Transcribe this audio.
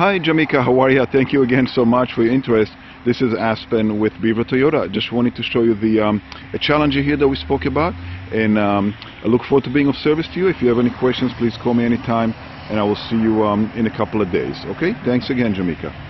Hi, Jamika. How are you? Thank you again so much for your interest. This is Aspen with Beaver Toyota. Just wanted to show you the um, challenger here that we spoke about, and um, I look forward to being of service to you. If you have any questions, please call me anytime, and I will see you um, in a couple of days. Okay? Thanks again, Jamika.